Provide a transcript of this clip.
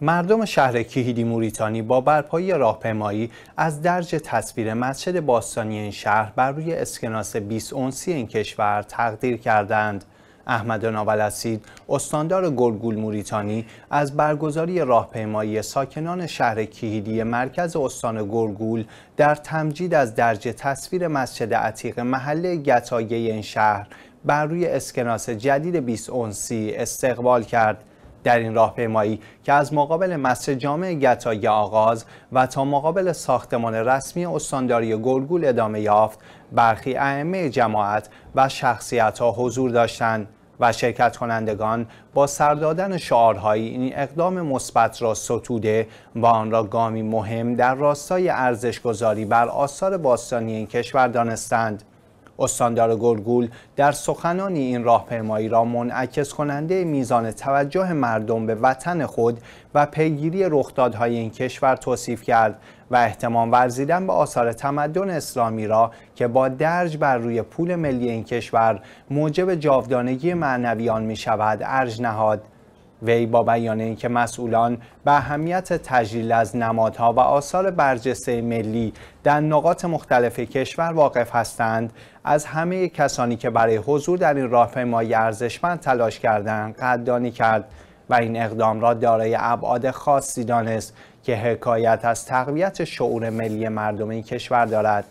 مردم شهر کیهیدی موریتانی با برپایی راهپیمایی از درج تصویر مسجد باستانی این شهر بر روی اسکناس 20 اونسی این کشور تقدیر کردند. احمد ناولسید استاندار گلگول موریتانی از برگزاری راهپیمایی ساکنان شهر کیهیدی مرکز استان گلگول در تمجید از درج تصویر مسجد عتیق محله گتایه این شهر بر روی اسکناس جدید 20 اونسی استقبال کرد. در این راهپیمایی که از مقابل مسجد جامع گتای آغاز و تا مقابل ساختمان رسمی استانداری گلگول ادامه یافت برخی ائمه جماعت و شخصیت ها حضور داشتند و شرکت کنندگان با سردادن شعارهایی این اقدام مثبت را ستوده و آن را گامی مهم در راستای ارزشگذاری بر آثار باستانی این کشور دانستند. استاندار گلگول در سخنانی این راهپیمایی را منعکس کننده میزان توجه مردم به وطن خود و پیگیری رخدادهای این کشور توصیف کرد و احتمام ورزیدن به آثار تمدن اسلامی را که با درج بر روی پول ملی این کشور موجب جاودانگی معنویان می شود ارج نهاد. وی با بیان اینکه مسئولان به اهمیت تجلیل از نمادها و آثار برجسته ملی در نقاط مختلف کشور واقف هستند از همه کسانی که برای حضور در این راهپیمایی ارزشمند تلاش کردند قدردانی کرد و این اقدام را دارای ابعاد خاصی دانست که حکایت از تقویت شعور ملی مردم این کشور دارد.